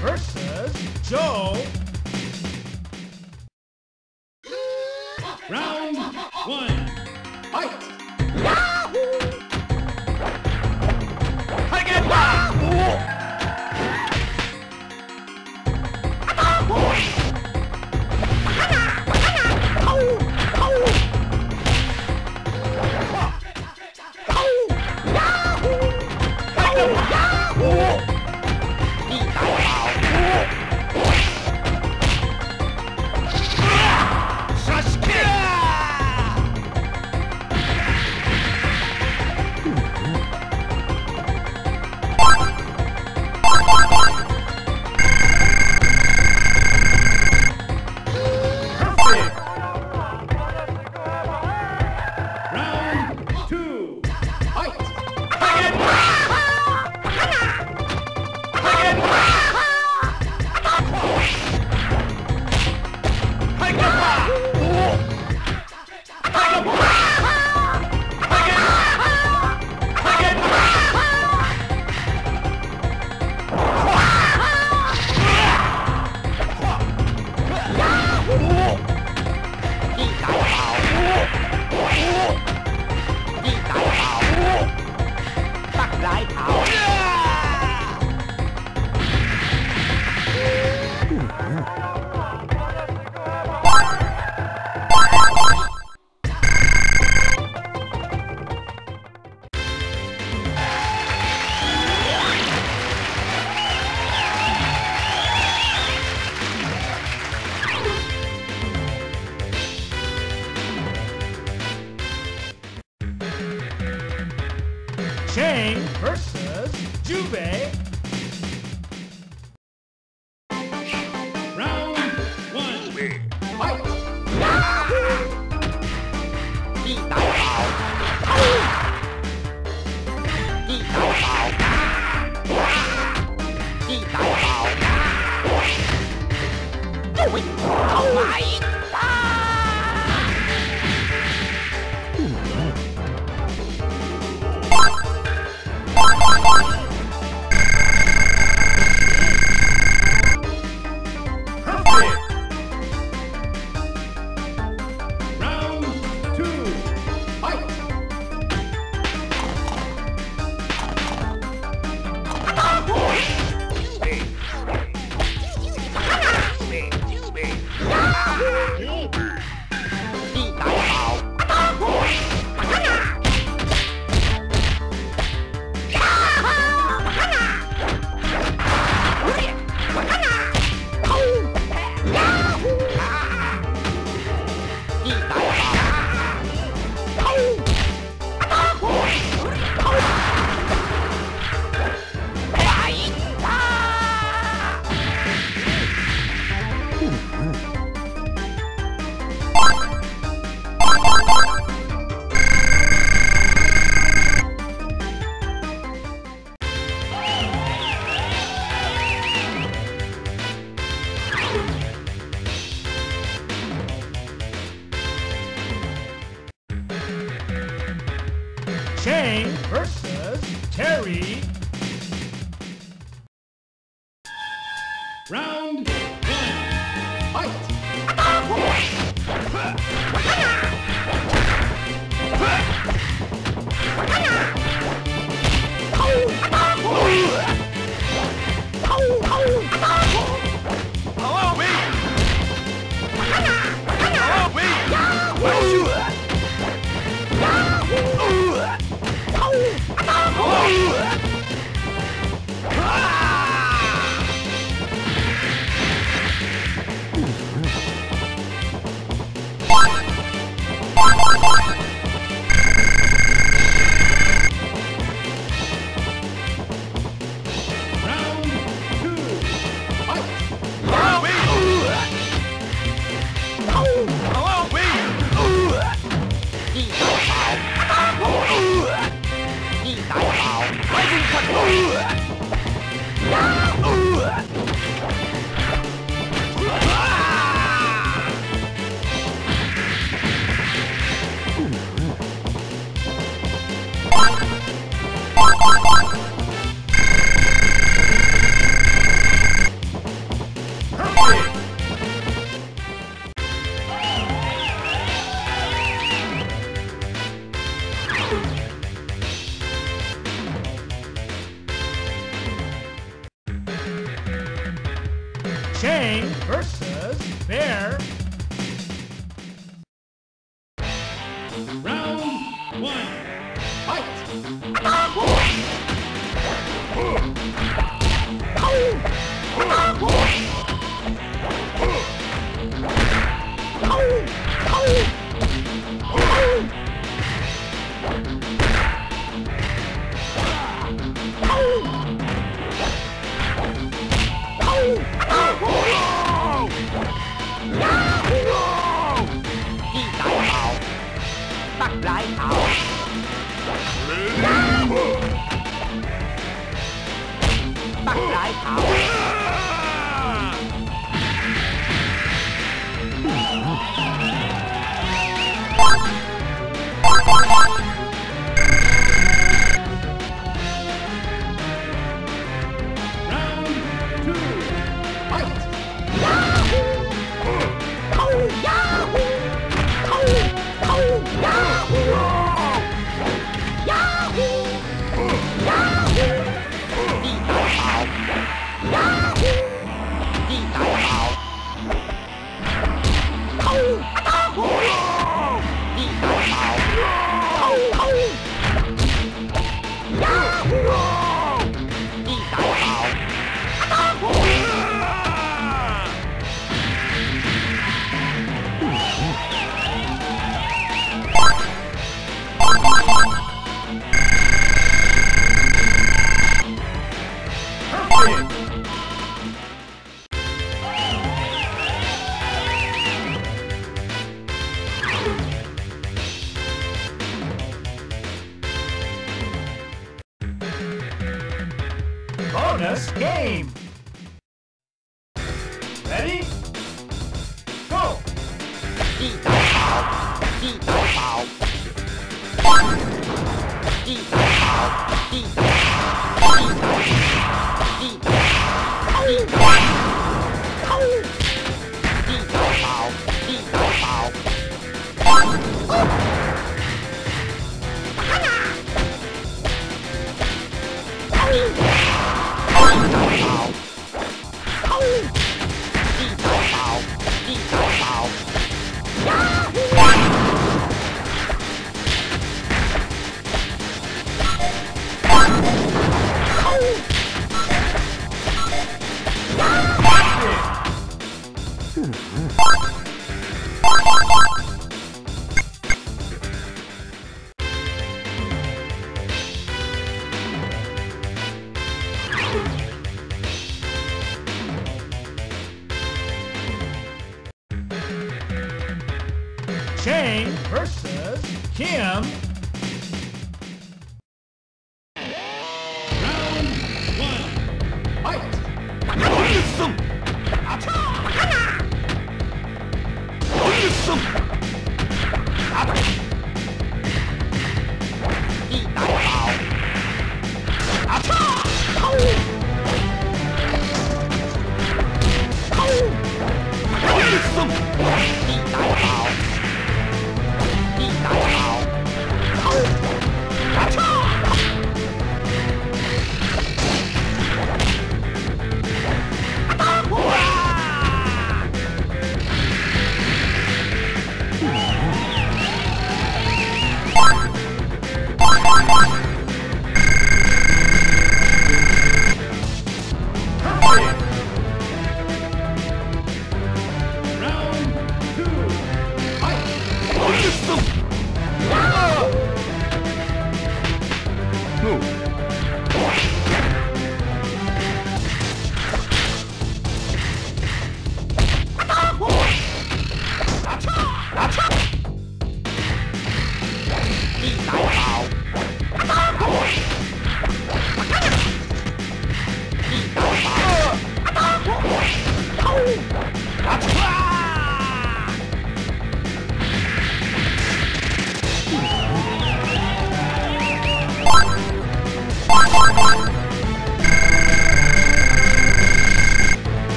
versus Joe Thank you.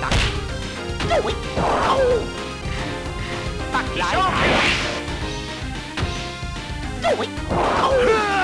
打！哎！打！走、哎！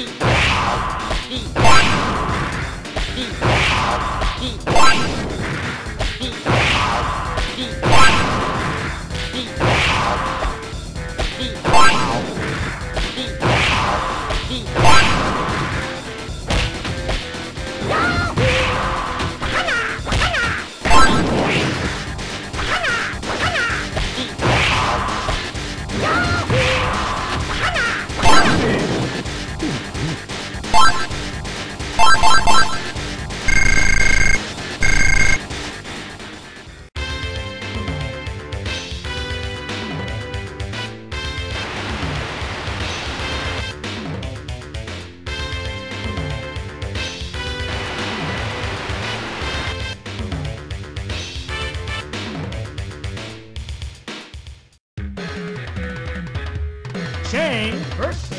Wow. Shane versus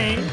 playing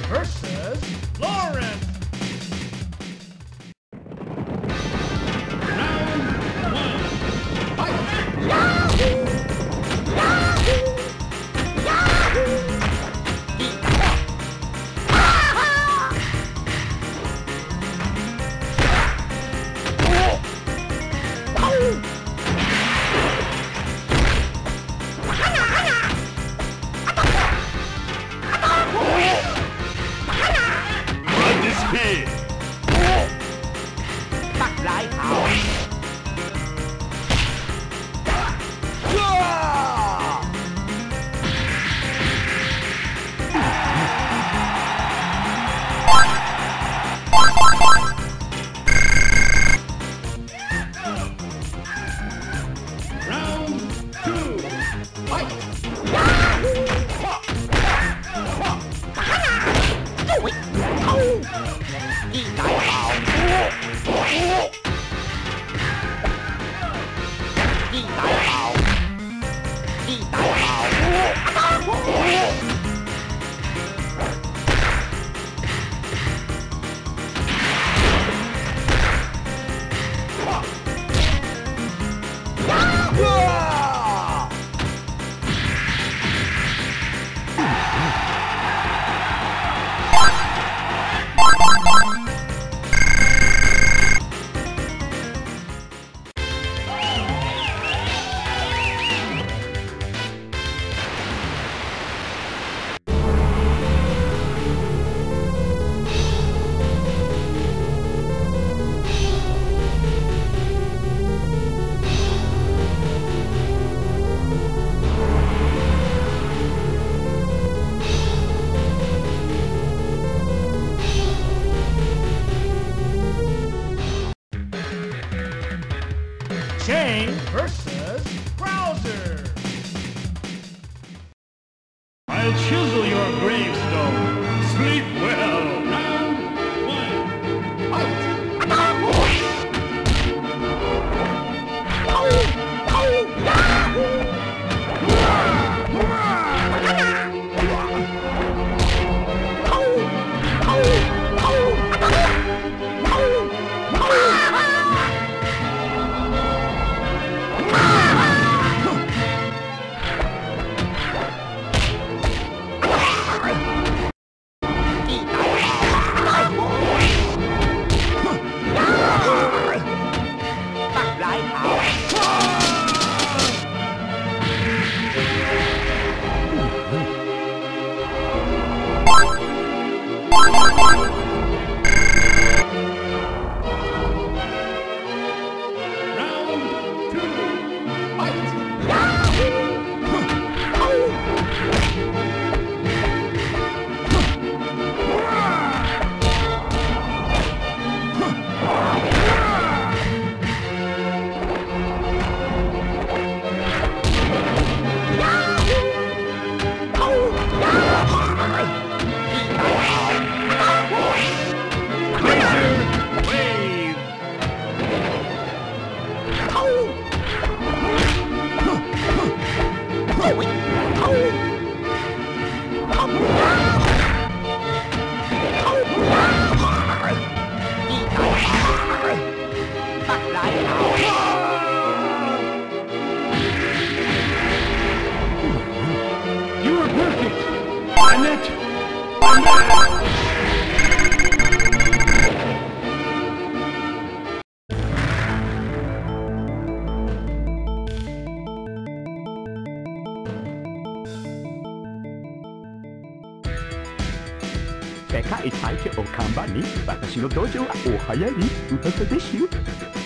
いたいお看板に私の道場はおはやり噂でしゅ